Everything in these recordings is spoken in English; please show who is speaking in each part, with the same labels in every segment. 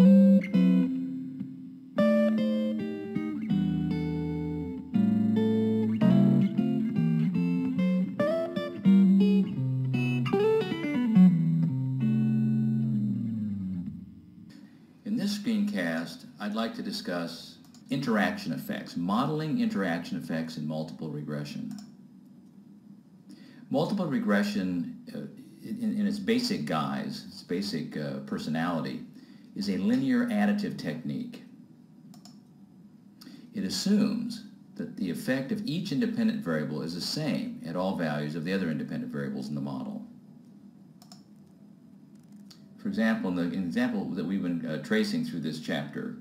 Speaker 1: In this screencast, I'd like to discuss interaction effects, modeling interaction effects in multiple regression. Multiple regression, uh, in, in, its basic guise, its basic uh, personality, is a linear additive technique. It assumes that the effect of each independent variable is the same at all values of the other independent variables in the model. For example, in the example that we've been uh, tracing through this chapter,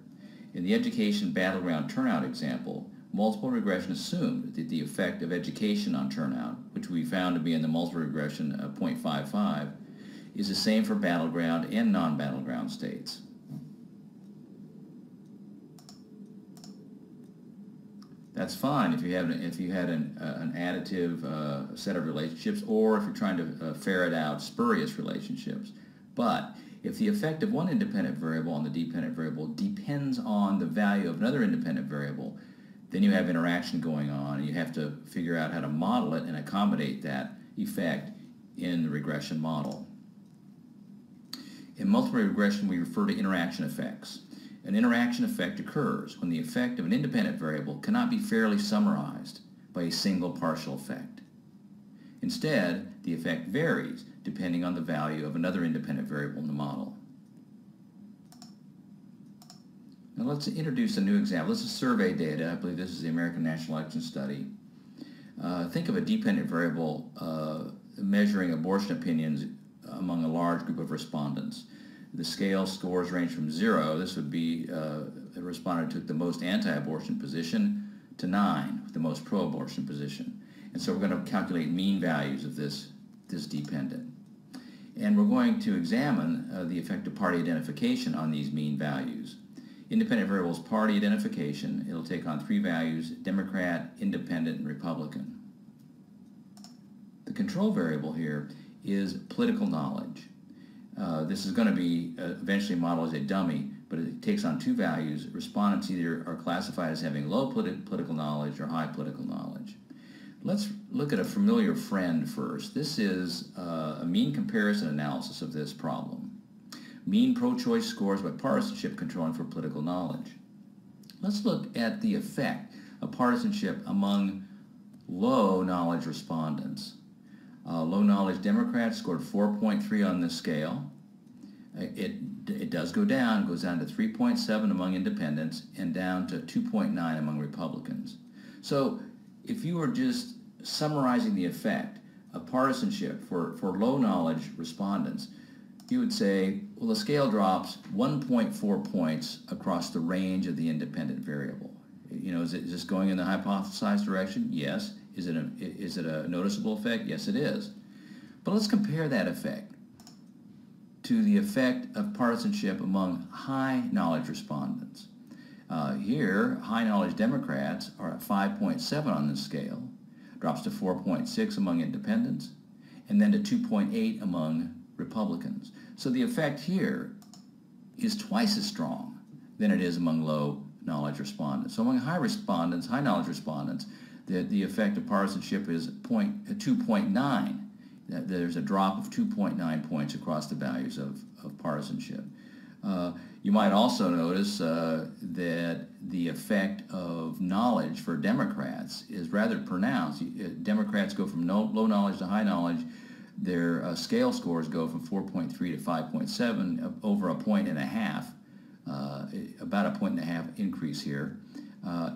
Speaker 1: in the education battleground turnout example, multiple regression assumed that the effect of education on turnout, which we found to be in the multiple regression of 0.55, is the same for battleground and non-battleground states. That's fine if you have an, if you had an, uh, an additive uh, set of relationships or if you're trying to uh, ferret out spurious relationships. But if the effect of one independent variable on the dependent variable depends on the value of another independent variable, then you have interaction going on and you have to figure out how to model it and accommodate that effect in the regression model. In multiple regression, we refer to interaction effects. An interaction effect occurs when the effect of an independent variable cannot be fairly summarized by a single partial effect. Instead, the effect varies depending on the value of another independent variable in the model. Now let's introduce a new example. This is survey data. I believe this is the American National Election Study. Uh, think of a dependent variable uh, measuring abortion opinions among a large group of respondents. The scale scores range from zero, this would be uh, a respondent took the most anti-abortion position, to nine, the most pro-abortion position. And so we're going to calculate mean values of this, this dependent. And we're going to examine uh, the effect of party identification on these mean values. Independent variables party identification, it'll take on three values, Democrat, Independent, and Republican. The control variable here is political knowledge. Uh, this is going to be uh, eventually modeled as a dummy, but it takes on two values. Respondents either are classified as having low politi political knowledge or high political knowledge. Let's look at a familiar friend first. This is uh, a mean comparison analysis of this problem. Mean pro-choice scores by partisanship controlling for political knowledge. Let's look at the effect of partisanship among low knowledge respondents. Uh, low knowledge Democrats scored 4.3 on this scale. Uh, it, it does go down, goes down to 3.7 among independents and down to 2.9 among Republicans. So if you were just summarizing the effect of partisanship for, for low knowledge respondents, you would say, well, the scale drops 1.4 points across the range of the independent variable. You know, is it just going in the hypothesized direction? Yes. Is it, a, is it a noticeable effect? Yes, it is. But let's compare that effect to the effect of partisanship among high knowledge respondents. Uh, here, high knowledge Democrats are at 5.7 on this scale, drops to 4.6 among independents, and then to 2.8 among Republicans. So the effect here is twice as strong than it is among low knowledge respondents. So among high respondents, high knowledge respondents, the, the effect of partisanship is point, uh, 2.9. There's a drop of 2.9 points across the values of, of partisanship. Uh, you might also notice uh, that the effect of knowledge for Democrats is rather pronounced. Uh, Democrats go from no, low knowledge to high knowledge. Their uh, scale scores go from 4.3 to 5.7, uh, over a point and a half, about a point and a half increase here.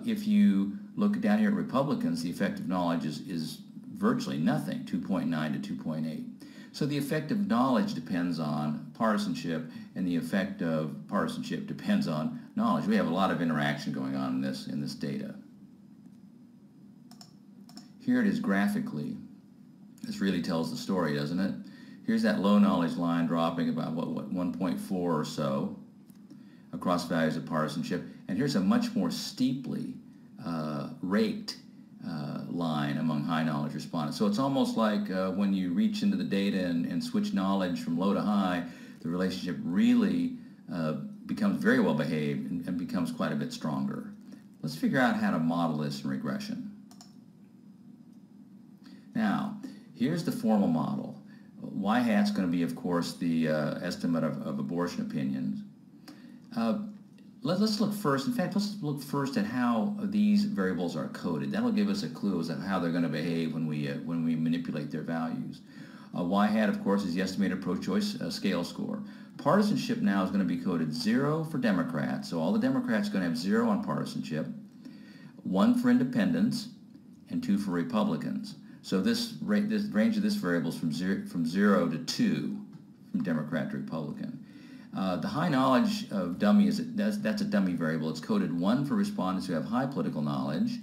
Speaker 1: if you look down here at Republicans, the effect of knowledge is, is virtually nothing, 2.9 to 2.8. So the effect of knowledge depends on partisanship, and the effect of partisanship depends on knowledge. We have a lot of interaction going on in this, in this data. Here it is graphically. This really tells the story, doesn't it? Here's that low knowledge line dropping about what, what 1.4 or so across values of partisanship. And here's a much more steeply raked uh, line among high knowledge respondents. So it's almost like uh, when you reach into the data and, and, switch knowledge from low to high, the relationship really uh, becomes very well behaved and, and becomes quite a bit stronger. Let's figure out how to model this in regression. Now, here's the formal model. Y hat's going to be, of course, the uh, estimate of, of, abortion opinions. Uh, let, us look first, in fact, let's look first at how these variables are coded. That'll give us a clue as to how they're going to behave when we, uh, when we manipulate their values. Uh, y hat, of course, is the estimated pro-choice uh, scale score. Partisanship now is going to be coded 0 for Democrats, so all the Democrats are going to have 0 on partisanship, 1 for independents, and 2 for Republicans. So this, this range of this variable is from zero, from zero to two from Democrat to Republican. Uh, the high knowledge of dummy is that's, that's a dummy variable. It's coded one for respondents who have high political knowledge,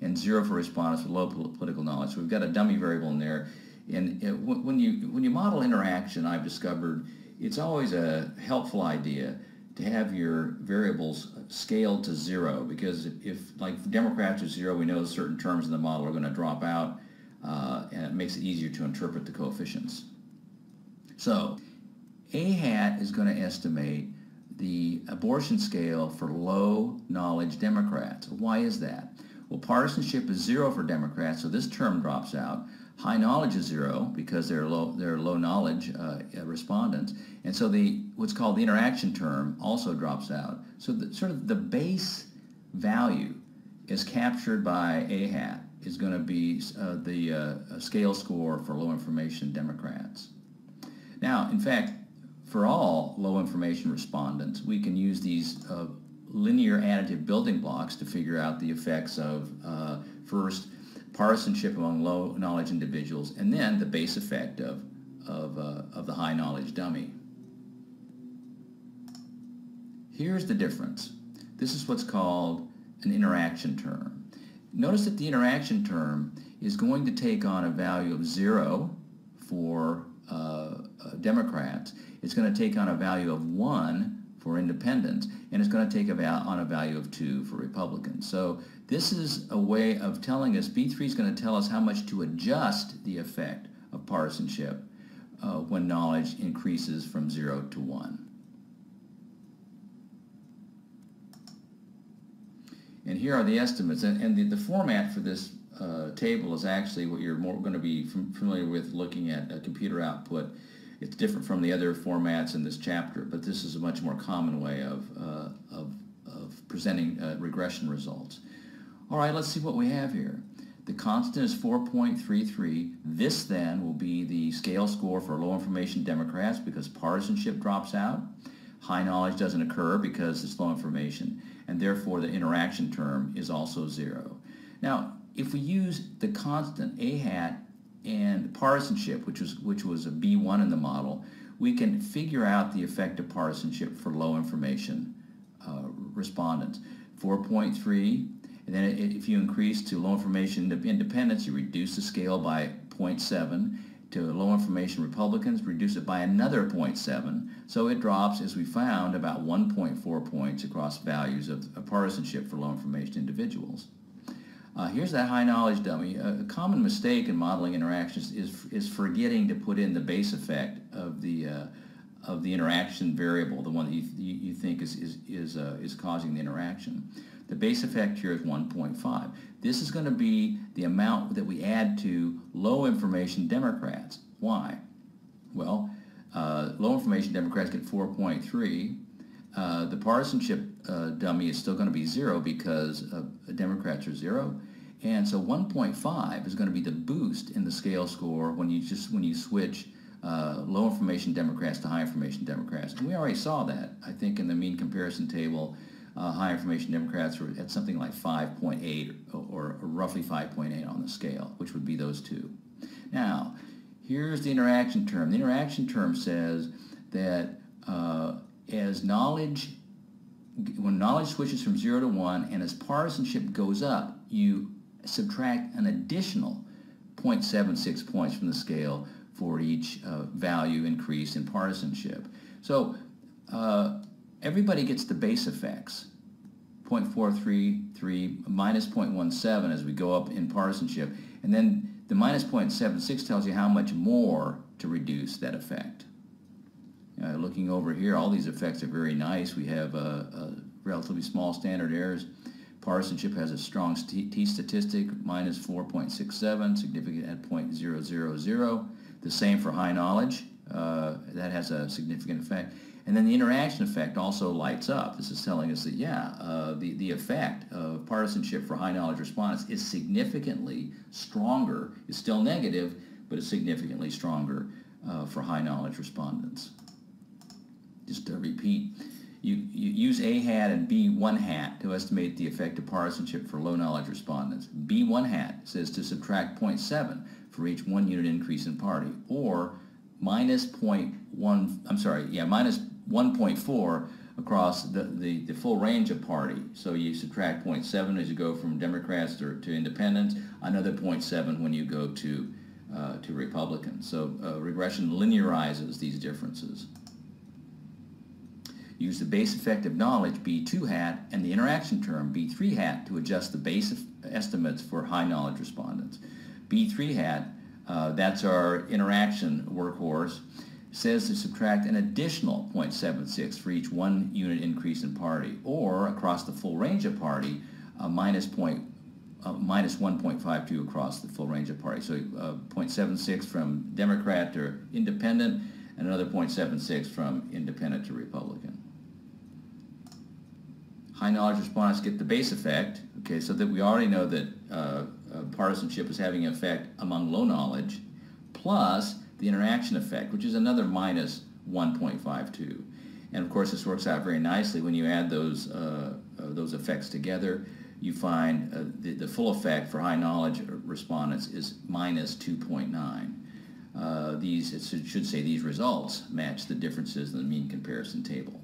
Speaker 1: and zero for respondents with low political knowledge. So we've got a dummy variable in there. And it, when you when you model interaction, I've discovered it's always a helpful idea to have your variables scaled to zero because if, like the Democrats are zero, we know certain terms in the model are going to drop out uh, and it makes it easier to interpret the coefficients. So A hat is going to estimate the abortion scale for low knowledge Democrats. Why is that? Well, partisanship is zero for Democrats, so this term drops out. High knowledge is zero because they're low, they're low knowledge uh, respondents. And so the what's called the interaction term also drops out. So the, sort of the base value is captured by A hat is going to be uh, the uh, scale score for low information Democrats. Now, in fact, for all low information respondents, we can use these uh, linear additive building blocks to figure out the effects of, uh, first, partisanship among low knowledge individuals, and then the base effect of, of, uh, of the high knowledge dummy. Here's the difference. This is what's called an interaction term. Notice that the interaction term is going to take on a value of 0 for uh, uh, Democrats. It's going to take on a value of 1 for independents, and it's going to take a on a value of 2 for Republicans. So this is a way of telling us, B3 is going to tell us how much to adjust the effect of partisanship uh, when knowledge increases from 0 to 1. And here are the estimates. And, and the, the format for this uh, table is actually what you're more going to be familiar with looking at a computer output. It's different from the other formats in this chapter, but this is a much more common way of, uh, of, of, presenting uh, regression results. All right, let's see what we have here. The constant is 4.33. This then will be the scale score for low information Democrats because partisanship drops out. High knowledge doesn't occur because it's low information and therefore the interaction term is also zero. Now, if we use the constant a hat and partisanship, which was, which was a B1 in the model, we can figure out the effect of partisanship for low information uh, respondents. 4.3, and then if you increase to low information independents, you reduce the scale by 0.7, to low information Republicans, reduce it by another 0.7. So it drops, as we found, about 1.4 points across values of partisanship for low information individuals. Uh, here's that high knowledge dummy. A, common mistake in modeling interactions is, is forgetting to put in the base effect of the, uh, of the interaction variable, the one that you, you, you think is, is, is, uh, is causing the interaction. The base effect here is 1.5. This is going to be the amount that we add to low information Democrats. Why? Well, uh, low information Democrats get 4.3. Uh, the partisanship uh, dummy is still going to be zero because uh, Democrats are zero. And so 1.5 is going to be the boost in the scale score when you just when you switch uh, low information Democrats to high information Democrats. And we already saw that, I think, in the mean comparison table uh, high information Democrats were at something like 5.8 or, or, roughly 5.8 on the scale, which would be those two. Now, here's the interaction term. The interaction term says that uh, as knowledge, when knowledge switches from 0 to 1 and as partisanship goes up, you subtract an additional 0.76 points from the scale for each uh, value increase in partisanship. So uh, everybody gets the base effects. 0.433 minus 0.17 as we go up in partisanship. And then the minus 0.76 tells you how much more to reduce that effect. Uh, looking over here, all these effects are very nice. We have uh, uh, relatively small standard errors. Partisanship has a strong t statistic, minus 4.67, significant at 0.000. The same for high knowledge. Uh, that has a significant effect. And then the interaction effect also lights up. This is telling us that, yeah, uh, the, the effect of partisanship for high knowledge respondents is significantly stronger. It's still negative, but it's significantly stronger uh, for high knowledge respondents. Just to repeat, you, you use A hat and B 1 hat to estimate the effect of partisanship for low knowledge respondents. B 1 hat says to subtract 0.7 for each one unit increase in party, or minus 0.1, I'm sorry, yeah, minus 1.4 across the, the, the, full range of party. So you subtract 0.7 as you go from Democrats to, to independents, another 0.7 when you go to, uh, to Republicans. So uh, regression linearizes these differences. Use the base effect of knowledge, B2 hat, and the interaction term, B3 hat, to adjust the base estimates for high knowledge respondents. B3 hat, uh, that's our interaction workhorse, says to subtract an additional 0.76 for each one unit increase in party, or across the full range of party, a minus point, uh, minus 1.52 across the full range of party. So uh, 0.76 from Democrat to Independent, and another 0.76 from Independent to Republican. High knowledge respondents get the base effect, okay, so that we already know that uh, uh, partisanship is having an effect among low knowledge, plus the interaction effect, which is another minus 1.52. And of course, this works out very nicely when you add those, uh, uh, those effects together. You find uh, the, the full effect for high knowledge respondents is minus 2.9. Uh, these, it should say these results match the differences in the mean comparison table.